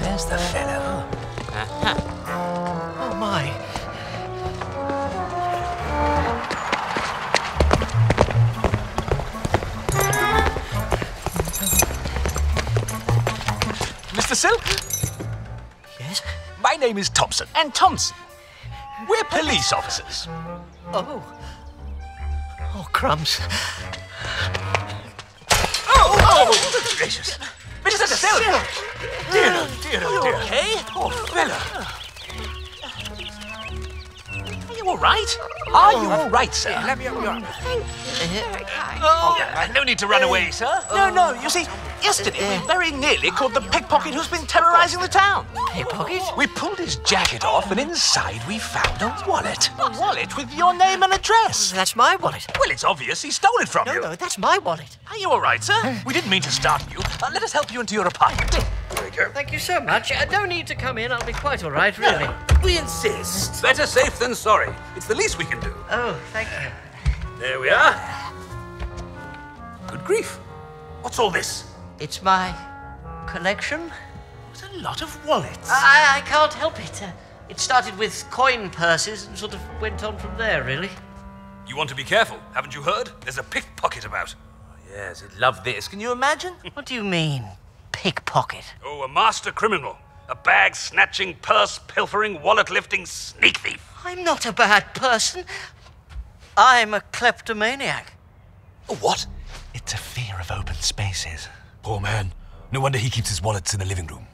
There's the fellow. Oh, my. Mr. Silk, Yes? my name is Thompson. And Thompson. We're police officers. Oh. Oh, crumbs. Oh, oh, good gracious. Mr. Silk! Dear, oh, dear, oh, dear. Okay? Poor fella. Are you all right? Are you all right, sir? Let me have your Oh, no need to run away, sir. No, no. You see, yesterday we very nearly caught the pickpocket who's been terrorizing the town. Pickpocket? We pulled his jacket off, and inside we found a wallet. A wallet with your name and address. That's my wallet. Well, it's obvious he stole it from No, you. No, no, that's my wallet. Are you all right, sir? We didn't mean to startle you. Uh, let us help you into your apartment. There we go. Thank you so much. Uh, no need to come in. I'll be quite all right, really. We insist. Better safe than sorry. It's the least we can do. Oh, thank you. There we are. Good grief. What's all this? It's my collection. What a lot of wallets. I, I can't help it. Uh, it started with coin purses and sort of went on from there, really. You want to be careful, haven't you heard? There's a pickpocket about. yes, he'd love this. Can you imagine? What do you mean, pickpocket? Oh, a master criminal. A bag snatching, purse pilfering, wallet lifting sneak thief. I'm not a bad person. I'm a kleptomaniac. what? It's a fear of open spaces. Poor man. No wonder he keeps his wallets in the living room.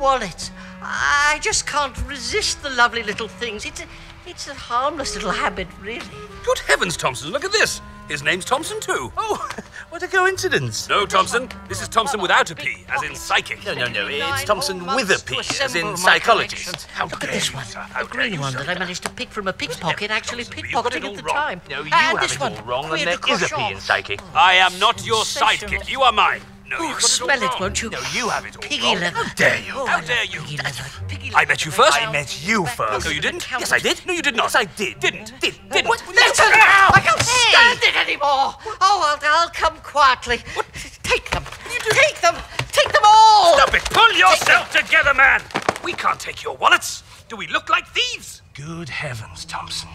Wallets. I just can't resist the lovely little things. It's a, it's a harmless little habit, really. Good heavens, Thompson, look at this. His name's Thompson, too. Oh, what a coincidence. No, Thompson. This is Thompson without a P, as in psychic. No, no, no. It's Thompson with a months to P, as in psychologist. How Look at this you, one. sir. How The green one that I managed to pick from a pickpocket, actually Thompson, you've pickpocketing all at the wrong. time. No, you and have this it one. all wrong, Queen and there of is a P in psychic. I am not your Sensational. sidekick. You are mine. No, Oh, you've got it all smell it, wrong. won't you? No, you have it all Piggy wrong. leather. How dare you? Oh, How dare you? Piggy leather. Piggy I met you first. I met you first. No, you didn't. Yes, I did. No, you did not. Yes, I did. Didn't. Did. Didn't. What? Listen! I can't stand it anymore. Oh, I'll, I'll come quietly. What? Take them. Take them. Take them all. Stop it! Pull yourself together, man! We can't take your wallets. Do we look like thieves? Good heavens, Thompson.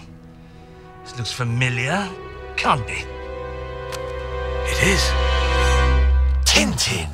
This looks familiar. Can't be. It is. Tintin.